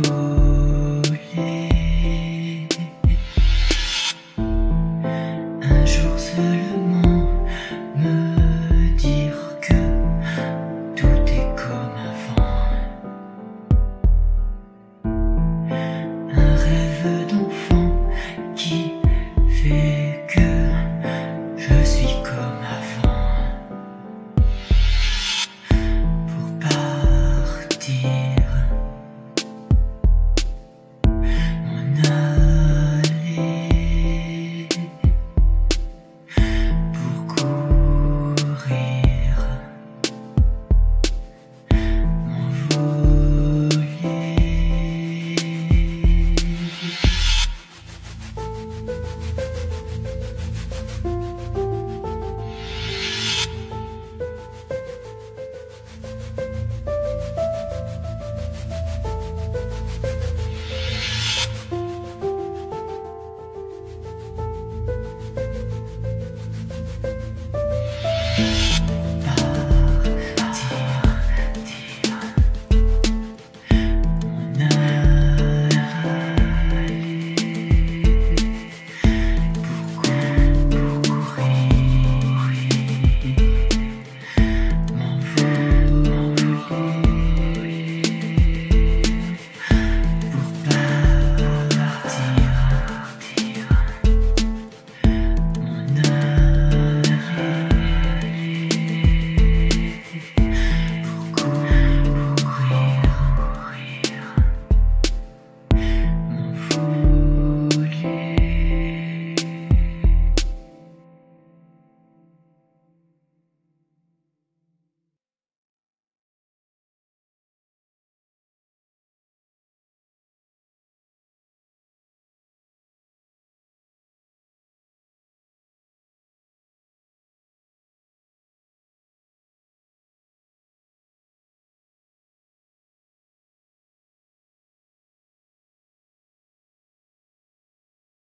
Un jour seulement me dire que tout est comme avant. Un rêve d'enfant qui fait que je suis comme avant. Pour partir.